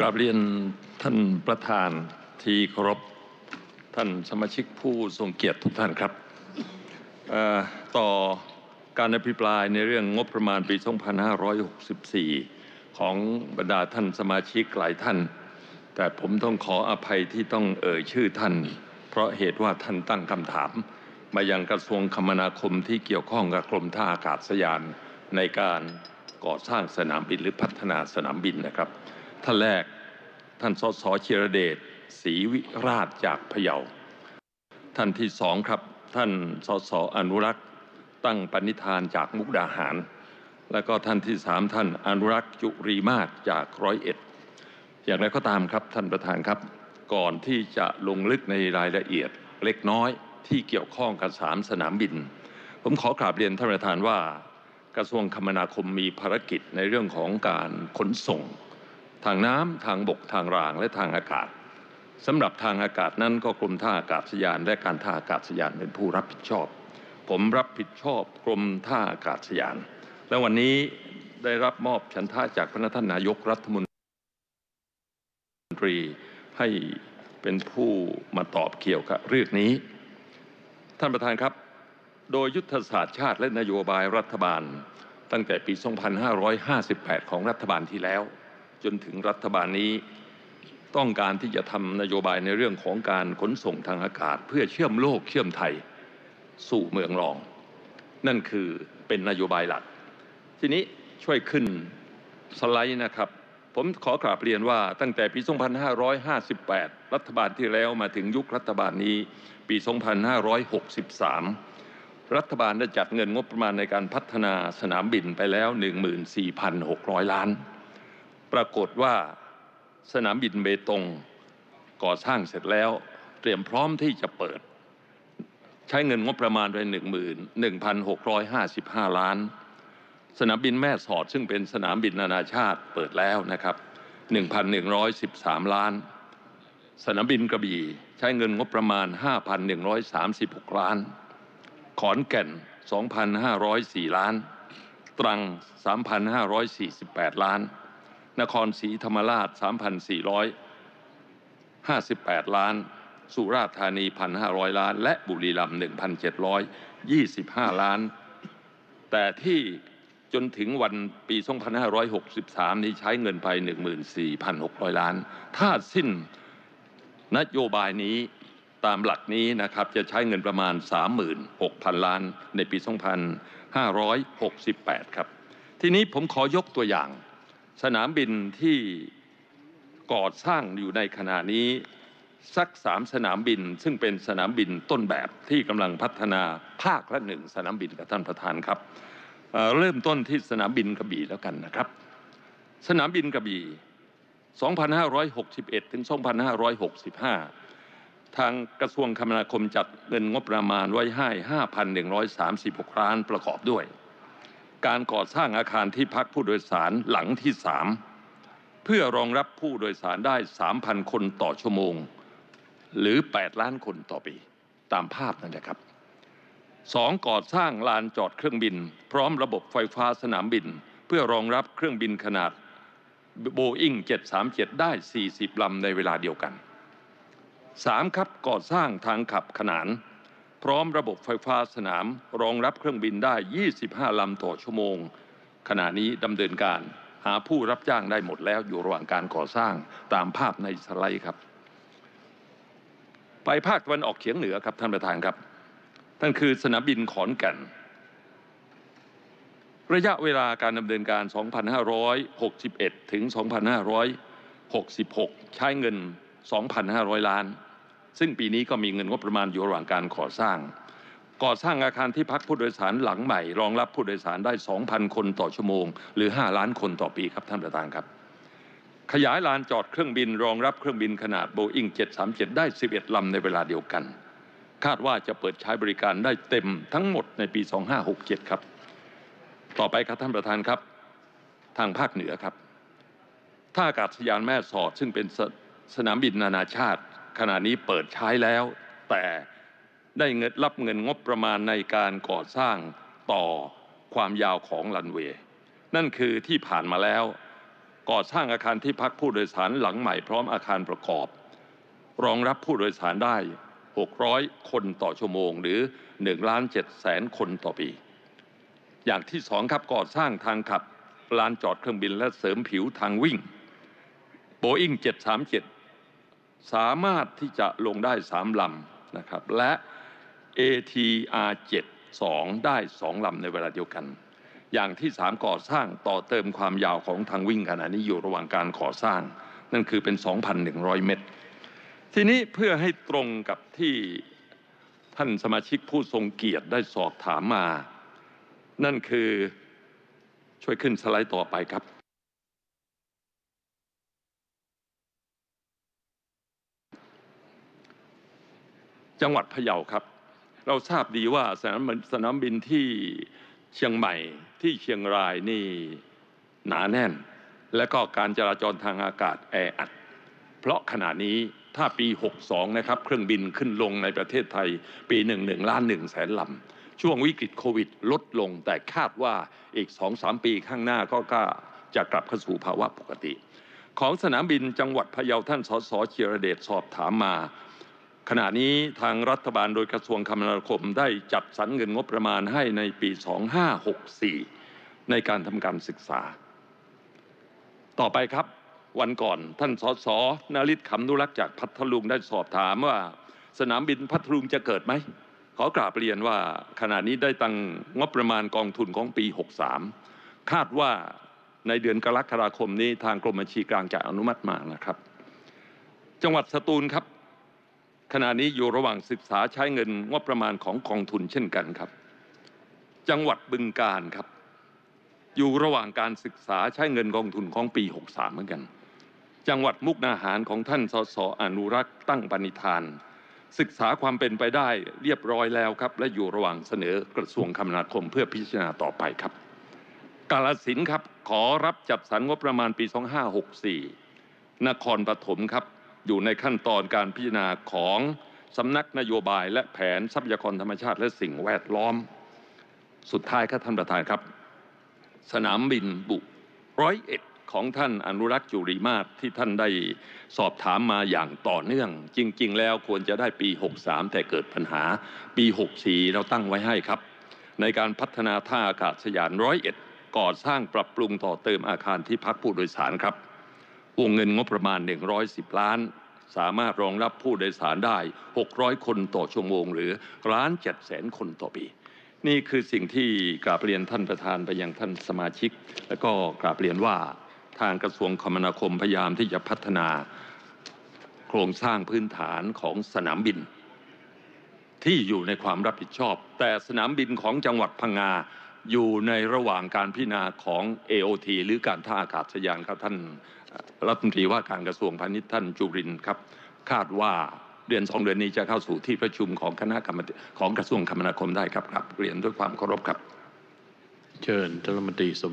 กราบเรียนท่านประธานที่เคารพท่านสมาชิกผู้ทรงเกียรติทุกท่านครับต่อการอภิปรายในเรื่องงบประมาณปี 2564 ของบรรดาท่านสมาชิกหลายท่าน แต่ผมต้องขออภัยที่ต้องเอ่ยชื่อท่าน เพราะเหตุว่าท่านตั้งคำถาม มายังกระทรวงคมนาคมที่เกี่ยวข้องกับกรมท่าอากาศยานในการก่อสร้างสนามบินหรือพัฒนาสนามบินนะครับ ท่านแรกท่านสสเชยรเดชศรีวิราชจากพะเยา ท่านที่สองครับ ท่านสสอนุรักษ์ตั้งปณิธานจากมุกดาหาร แล้วก็ท่านที่สามท่านอนุรักษ์จุรีมาศจากร้อยเอ็ด อย่างไรก็ตามครับท่านประธานครับ ก่อนที่จะลงลึกในรายละเอียดเล็กน้อยที่เกี่ยวข้องกับสามสนามบิน ผมขอกราบเรียนท่านประธานว่ากระทรวงคมนาคมมีภารกิจในเรื่องของการขนส่ง ทางน้ำทางบกทางรางและทางอากาศสำหรับทางอากาศนั้นก็กรมท่าอากาศยาน และการท่าอากาศยานเป็นผู้รับผิดชอบ ผมรับผิดชอบกรมท่าอากาศยาน และวันนี้ได้รับมอบฉันทะจากพระท่านนายกรัฐมนตรีให้เป็นผู้มาตอบเกี่ยวกับเรื่องนี้ ท่านประธานครับ โดยยุทธศาสตร์ชาติและนโยบายรัฐบาล ตั้งแต่ปี 2558 ของรัฐบาลที่แล้ว จนถึงรัฐบาลนี้ ต้องการที่จะทำนโยบายในเรื่องของการขนส่งทางอากาศ เพื่อเชื่อมโลกเชื่อมไทยสู่เมืองรอง นั่นคือเป็นนโยบายหลัก ทีนี้ช่วยขึ้นสไลด์นะครับ ผมขอกราบเรียนว่าตั้งแต่ปี 2558 รัฐบาลที่แล้วมาถึงยุครัฐบาลนี้ปี 2563 รัฐบาลได้จัดเงินงบประมาณในการพัฒนาสนามบินไปแล้ว 14,600 ล้าน ปรากฏว่าสนามบินเบตงก่อสร้างเสร็จแล้ว เตรียมพร้อมที่จะเปิด ใช้เงินงบประมาณไป11,655ล้าน สนามบินแม่สอดซึ่งเป็นสนามบินนานาชาติเปิดแล้วนะครับ1,113ล้าน สนามบินกระบี่ใช้เงินงบประมาณ5,136ล้าน ขอนแก่น2,504ล้าน ตรัง3,548ล้าน นครศรีธรรมราช 3,458 ล้าน สุราษฎร์ธานี 1,500 ล้าน และบุรีรัมย์1,725 ล้าน แต่ที่จนถึงวันปี 2563 นี้ใช้เงินไป 14,600 ล้าน ถ้าสิ้นนโยบายนี้ตามหลักนี้นะครับจะใช้เงินประมาณ 36,000 ล้านในปี 2568 ครับ ทีนี้ผมขอยกตัวอย่าง สนามบินที่ก่อสร้างอยู่ในขณะนี้สักสามสนามบิน ซึ่งเป็นสนามบินต้นแบบที่กำลังพัฒนาภาคละหนึ่งสนามบินกับท่านประธานครับเเริ่มต้นที่สนามบินกระบี่แล้วกันนะครับ สนามบินกระบี่ 2561 ถึง 2565 ทางกระทรวงคมนาคมจัดเงินงบประมาณไว้ให้ 5,136 ล้านประกอบด้วย การก่อสร้างอาคารที่พักผู้โดยสารหลังที่ 3 เพื่อรองรับผู้โดยสารได้ 3,000 คนต่อชั่วโมง หรือ 8 ล้านคนต่อปี ตามภาพนั่นแหละครับสองก่อสร้างลานจอดเครื่องบิน พร้อมระบบไฟฟ้าสนามบิน เพื่อรองรับเครื่องบินขนาดโบอิง737 ได้ 40 ลำในเวลาเดียวกัน 3. ครับก่อสร้างทางขับขนาน พร้อมระบบไฟฟ้าสนามรองรับเครื่องบินได้ 25 ลำต่อชั่วโมง ขณะนี้ดำเนินการหาผู้รับจ้างได้หมดแล้วอยู่ระหว่างการก่อสร้างตามภาพในสไลด์ครับ ไปภาคตะวันออกเฉียงเหนือครับท่านประธานครับนั่นคือสนามบินขอนแก่น ระยะเวลาการดำเนินการ 2,561 ถึง 2,566 ใช้เงิน 2,500 ล้าน ซึ่งปีนี้ก็มีเงินงบประมาณอยู่ระหว่างการก่อสร้าง ก่อสร้างอาคารที่พักผู้โดยสารหลังใหม่ รองรับผู้โดยสารได้ 2,000 คนต่อชั่วโมง หรือ 5 ล้านคนต่อปีครับท่านประธานครับ ขยายลานจอดเครื่องบินรองรับเครื่องบินขนาดโบอิง737 ได้ 11 ลำในเวลาเดียวกัน คาดว่าจะเปิดใช้บริการได้เต็มทั้งหมดในปี 2567 ครับ ต่อไปครับท่านประธานครับ ทางภาคเหนือครับท่าอากาศยานแม่สอดซึ่งเป็นสสนามบินนานาชาติ ขณะนี้เปิดใช้แล้ว แต่ได้เงินรับเงินงบประมาณในการก่อสร้างต่อความยาวของรันเวย์นั่นคือที่ผ่านมาแล้ว ก่อสร้างอาคารที่พักผู้โดยสารหลังใหม่พร้อมอาคารประกอบ รองรับผู้โดยสารได้ 600 คนต่อชั่วโมง หรือ1ล้าน7แสนคนต่อปี อย่างที่สองครับก่อสร้างทางขับลานจอดเครื่องบินและเสริมผิวทางวิ่งโบอิง737 สามารถที่จะลงได้ 3 ลำนะครับ และ ATR 72 ได้ 2 ลำในเวลาเดียวกัน อย่างที่ 3 ก่อสร้างต่อเติมความยาวของทางวิ่งขณะนี้อยู่ระหว่างการก่อสร้าง นั่นคือเป็น 2,100 เมตร ทีนี้เพื่อให้ตรงกับที่ท่านสมาชิกผู้ทรงเกียรติได้สอบถามมา นั่นคือช่วยขึ้นสไลด์ต่อไปครับ จังหวัดพะเยาครับ เราทราบดีว่าสนามบินสนามบินที่เชียงใหม่ที่เชียงรายนี่หนาแน่น และก็การจราจรทางอากาศแออัด เพราะขณะนี้ถ้าปี 62 นะครับ เครื่องบินขึ้นลงในประเทศไทย ปีหนึ่งหนึ่งล้านหนึ่งแสนลำ ช่วงวิกฤตโควิดลดลง แต่คาดว่าอีก 2-3 ปีข้างหน้าก็ก็จะกลับเข้าสู่ภาวะปกติ ของสนามบินจังหวัดพะเยาท่านสสเชียรเดชสอบถามมา ขณะนี้ทางรัฐบาลโดยกระทรวงคมนาคมได้จัดสรรเงินงบประมาณให้ในปี 2564 ในการทำการศึกษา ต่อไปครับ วันก่อนท่านสสนาริศขำนุรักษ์จากพัทลุงได้สอบถามว่า สนามบินพัทลุงจะเกิดไหม ขอกราบเรียนว่าขณะนี้ได้ตั้งงบประมาณกองทุนของปี 63 คาดว่าในเดือนกรกฎาคมนี้ทางกรมบัญชีกลางจะอนุมัติมานะครับ จังหวัดสตูลครับ ขณะนี้อยู่ระหว่างศึกษาใช้เงินงบประมาณของกองทุนเช่นกันครับ จังหวัดบึงกาฬครับ อยู่ระหว่างการศึกษาใช้เงินกองทุนของปี 63 เหมือนกัน จังหวัดมุกดาหารของท่านสสอนุรักษ์ตั้งปณิธาน ศึกษาความเป็นไปได้เรียบร้อยแล้วครับ และอยู่ระหว่างเสนอกระทรวงคมนาคมเพื่อพิจารณาต่อไปครับ กาลสินครับขอรับจัดสรรงบประมาณปี 2564 นครปฐมครับ อยู่ในขั้นตอนการพิจารณาของสำนักนโยบายและแผนทรัพยากรธรรมชาติและสิ่งแวดล้อม สุดท้ายครับท่านประธานครับ สนามบินบุร้อยเอ็ดของท่านอนุรักษ์จุริมาศที่ท่านได้สอบถามมาอย่างต่อเนื่อง จริง ๆ แล้วควรจะได้ปี 63 แต่เกิดปัญหา ปี 64 เราตั้งไว้ให้ครับ ในการพัฒนาท่าอากาศยานร้อยเอ็ดก่อสร้างปรับปรุงต่อเติมอาคารที่พักผู้โดยสารครับ วงเงินงบประมาณ 110 ล้าน สามารถรองรับผู้โดยสารได้ 600 คนต่อชั่วโมง หรือล้าน7แสนคนต่อปี นี่คือสิ่งที่กราบเรียนท่านประธานไปยังท่านสมาชิก และก็กราบเรียนว่าทางกระทรวงคมนาคมพยายามที่จะพัฒนาโครงสร้างพื้นฐานของสนามบิน ที่อยู่ในความรับผิดชอบ แต่สนามบินของจังหวัดพังงาอยู่ในระหว่างการพิจารณาของ AOT หรือการท่าอากาศยานครับท่าน รัฐมนตรีว่าการกระทรวงพาณิชย์ท่านจุรินครับ คาดว่าเดือนสองเดือนนี้จะเข้าสู่ที่ประชุมของคณะกรรมของกระทรวงคมนาคมได้ครับครับเรียนด้วยความเคารพครับ เชิญท่านรัฐมนตรีสม